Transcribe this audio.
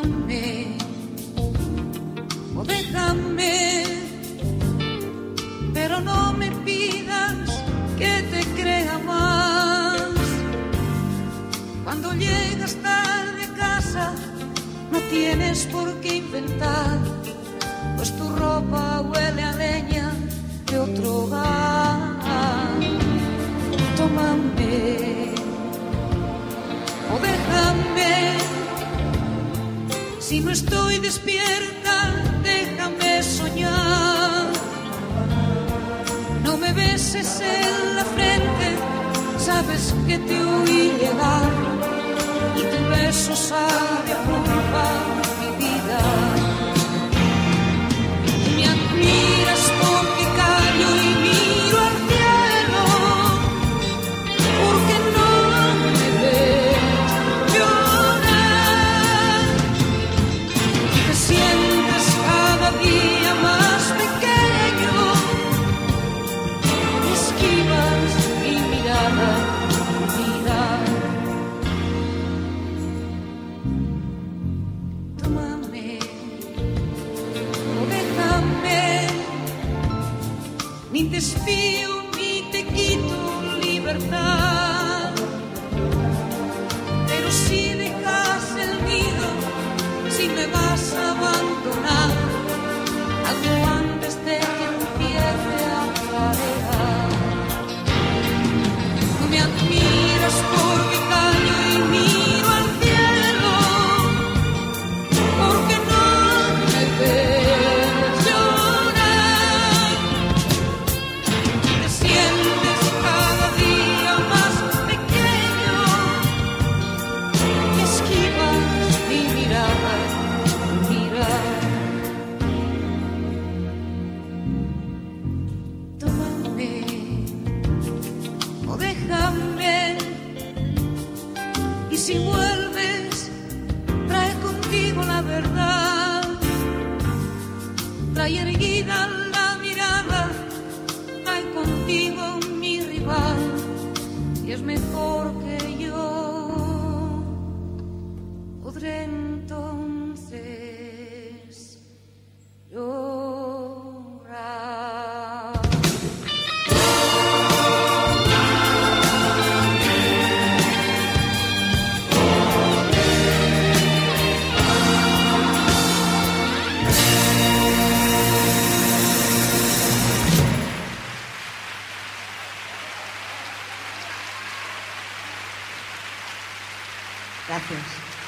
tómame o déjame, pero no me pidas que te crea más. Cuando llegas tarde a casa, no tienes por qué inventar, pues tu ropa huele a leña de otro hogar. Si no estoy despierta, déjame soñar. No me beses en la frente, sabes que te oí llegar y tu beso sabe a mi vida. Espio, mi te quito libertad. Si vuelves, trae contigo la verdad, trae erguida la mirada, trae contigo mi rival, y es mejor que yo, podré Gracias.